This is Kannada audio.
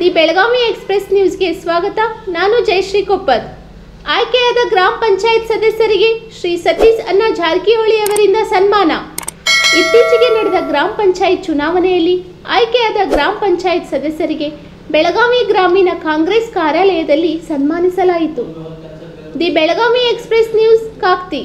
ದಿ ಬೆಳಗಾವಿ ಎಕ್ಸ್ಪ್ರೆಸ್ ನ್ಯೂಸ್ಗೆ ಸ್ವಾಗತ. ನಾನು ಜಯಶ್ರೀ ಕೊಪ್ಪತ್. ಆಯ್ಕೆಯಾದ ಗ್ರಾಮ ಪಂಚಾಯತ್ ಸದಸ್ಯರಿಗೆ ಶ್ರೀ ಸತೀಶ್ ಅನ್ನ ಜಾರಕಿಹೊಳಿ ಅವರಿಂದ ಸನ್ಮಾನ. ಇತ್ತೀಚೆಗೆ ನಡೆದ ಗ್ರಾಮ ಪಂಚಾಯತ್ ಚುನಾವಣೆಯಲ್ಲಿ ಆಯ್ಕೆಯಾದ ಗ್ರಾಮ ಪಂಚಾಯತ್ ಸದಸ್ಯರಿಗೆ ಬೆಳಗಾವಿ ಗ್ರಾಮೀಣ ಕಾಂಗ್ರೆಸ್ ಕಾರ್ಯಾಲಯದಲ್ಲಿ ಸನ್ಮಾನಿಸಲಾಯಿತು. The Belagavi express news, Kakati.